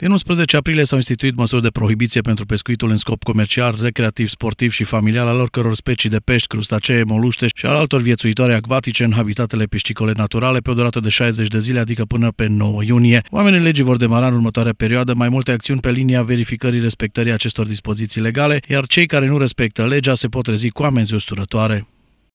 Din 11 aprilie s-au instituit măsuri de prohibiție pentru pescuitul în scop comercial, recreativ, sportiv și familial al oricăror specii de pești, crustacee, moluște și al altor viețuitoare acvatice în habitatele piscicole naturale pe o durată de 60 de zile, adică până pe 9 iunie. Oamenii legii vor demara în următoarea perioadă mai multe acțiuni pe linia verificării respectării acestor dispoziții legale, iar cei care nu respectă legea se pot trezi cu amenzi usturătoare.